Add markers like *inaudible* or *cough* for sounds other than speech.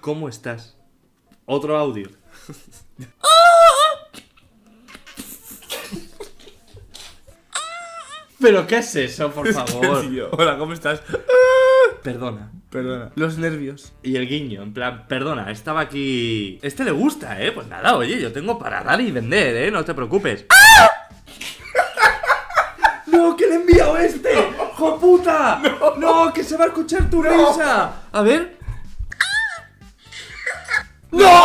¿Cómo estás? Otro audio. *laughs* ¿Pero qué es eso, por *laughs* favor? Tío, Hola, ¿cómo estás? Perdona. Perdona. Los nervios. Y el guiño, en plan, perdona, estaba aquí. Este le gusta, ¿eh? Pues nada, oye, yo tengo para dar y vender, ¿eh? No te preocupes. *laughs* ¡No, que le he enviado este! ¡Jo puta! No. que se va a escuchar tu risa! A ver. ¡No! ¡No!